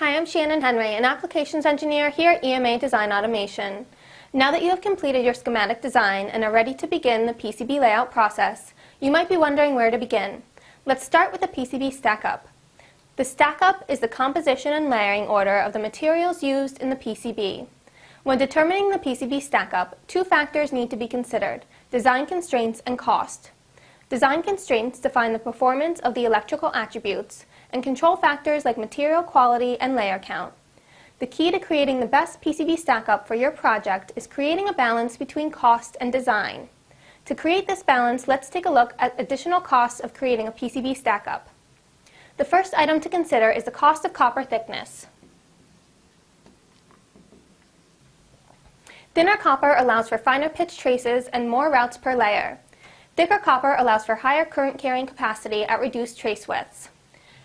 Hi, I'm Shannon Henry, an applications engineer here at EMA Design Automation. Now that you have completed your schematic design and are ready to begin the PCB layout process, you might be wondering where to begin. Let's start with the PCB stack-up. The stack-up is the composition and layering order of the materials used in the PCB. When determining the PCB stack-up, two factors need to be considered, design constraints and cost. Design constraints define the performance of the electrical attributes, and control factors like material quality and layer count. The key to creating the best PCB stack-up for your project is creating a balance between cost and design. To create this balance, let's take a look at additional costs of creating a PCB stack-up. The first item to consider is the cost of copper thickness. Thinner copper allows for finer pitch traces and more routes per layer. Thicker copper allows for higher current carrying capacity at reduced trace widths.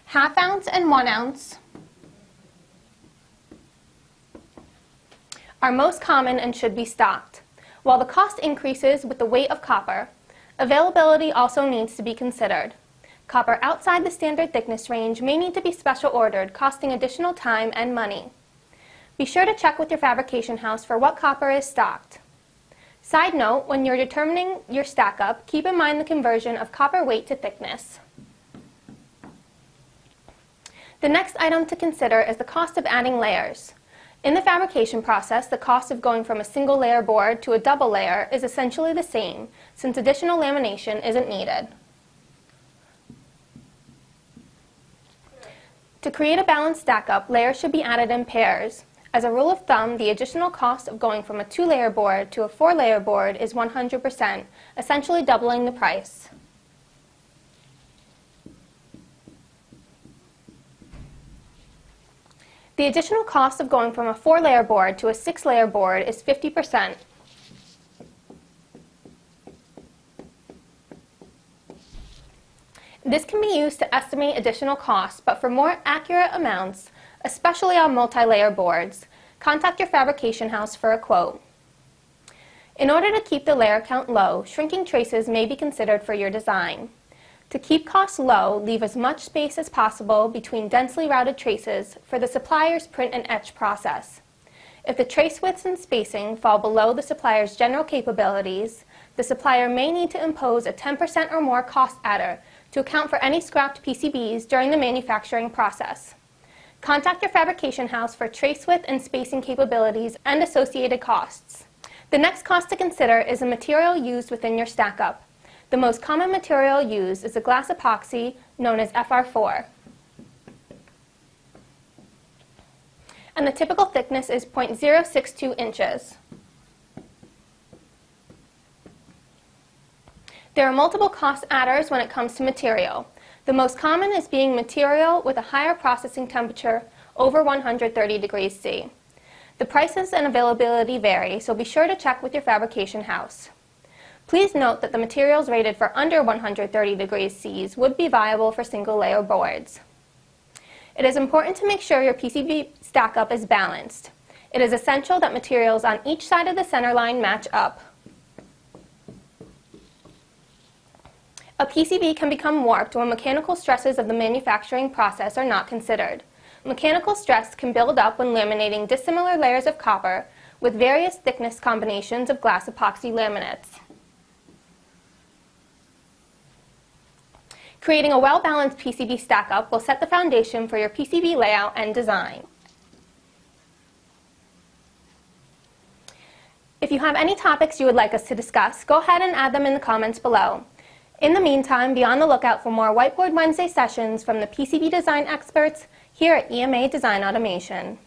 Half ounce and one ounce are most common and should be stocked. While the cost increases with the weight of copper, availability also needs to be considered. Copper outside the standard thickness range may need to be special ordered, costing additional time and money. Be sure to check with your fabrication house for what copper is stocked. Side note, when you're determining your stack up, keep in mind the conversion of copper weight to thickness. The next item to consider is the cost of adding layers. In the fabrication process, the cost of going from a single layer board to a double layer is essentially the same, since additional lamination isn't needed. To create a balanced stack up, layers should be added in pairs. As a rule of thumb, the additional cost of going from a two-layer board to a four-layer board is 100%, essentially doubling the price. The additional cost of going from a four-layer board to a six-layer board is 50%. This can be used to estimate additional costs, but for more accurate amounts, especially on multi-layer boards, contact your fabrication house for a quote. In order to keep the layer count low, shrinking traces may be considered for your design. To keep costs low, leave as much space as possible between densely routed traces for the supplier's print and etch process. If the trace widths and spacing fall below the supplier's general capabilities, the supplier may need to impose a 10% or more cost adder to account for any scrapped PCBs during the manufacturing process. Contact your fabrication house for trace width and spacing capabilities and associated costs. The next cost to consider is the material used within your stack-up. The most common material used is a glass epoxy known as FR4. And the typical thickness is 0.062 inches. There are multiple cost adders when it comes to material. The most common is being material with a higher processing temperature over 130 degrees C. The prices and availability vary, so be sure to check with your fabrication house. Please note that the materials rated for under 130 degrees C would be viable for single layer boards. It is important to make sure your PCB stack-up is balanced. It is essential that materials on each side of the center line match up. A PCB can become warped when mechanical stresses of the manufacturing process are not considered. Mechanical stress can build up when laminating dissimilar layers of copper with various thickness combinations of glass epoxy laminates. Creating a well-balanced PCB stack-up will set the foundation for your PCB layout and design. If you have any topics you would like us to discuss, go ahead and add them in the comments below. In the meantime, be on the lookout for more Whiteboard Wednesday sessions from the PCB design experts here at EMA Design Automation.